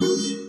you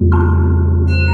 you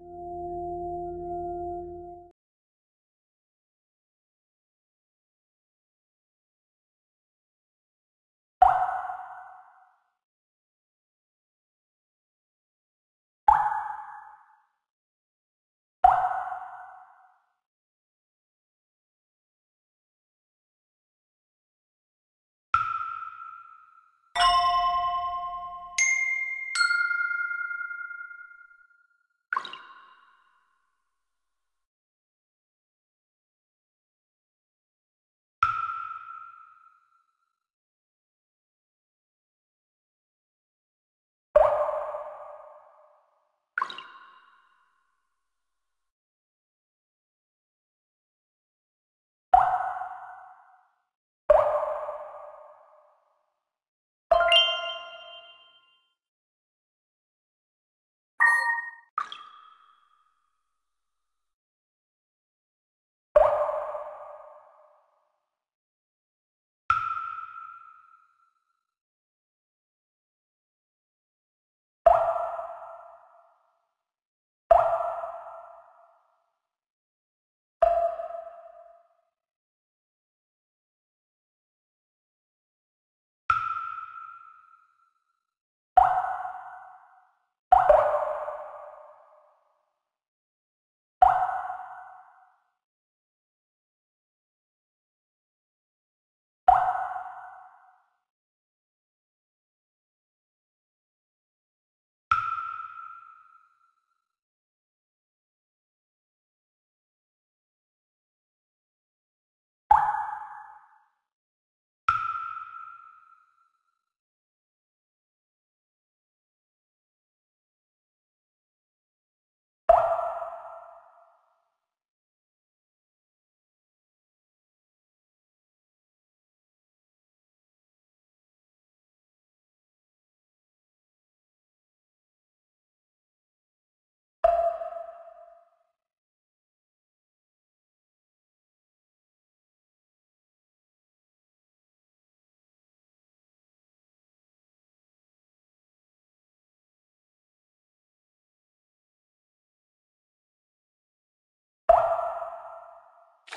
you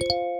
you